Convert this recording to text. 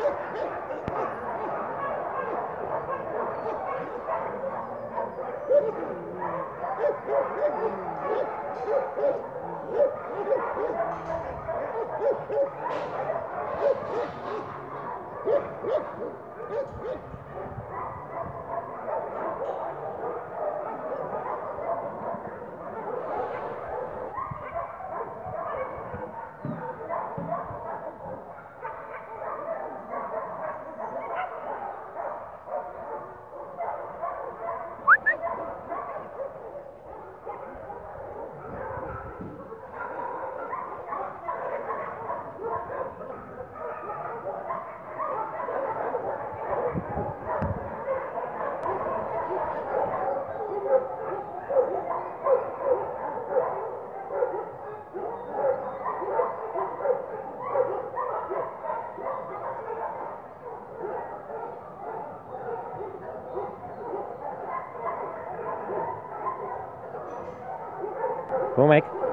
Woo! Kom Mike.